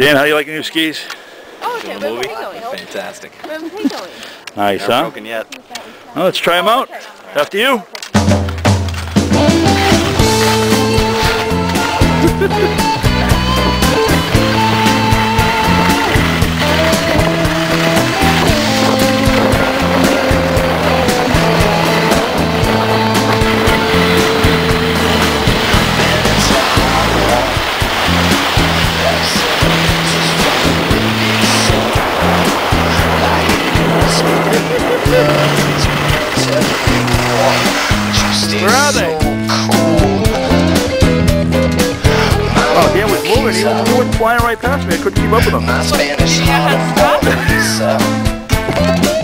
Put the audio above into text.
Dan, how do you liking your new skis? Oh, okay. The Where movie? was he going? Fantastic. Where was he going? Nice, Not huh? broken yet. Well, let's try them out. After you. Where are they? Oh, was moving. He was, he was flying right past me. I couldn't keep up with him. My Spanish